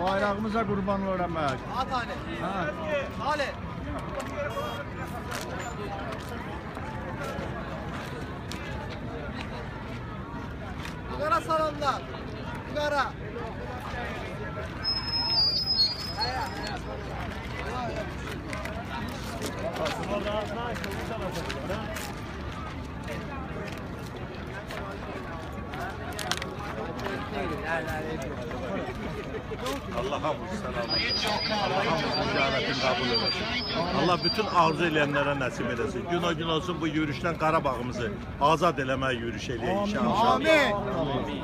Bayrağımıza kurban olarak. At hale. Ha. Hale. Sigara salonda. Sigara. Allah hamdü selam. Allah hamdü ziyaretin kabul eylesin. Allah bütün arzu edenlere nasip eylesin. Gün o gün olsun bu yürüyüşten Qarabağımızı azad eləməyə yürüyüş eləyək inşallah. Amin. Amin.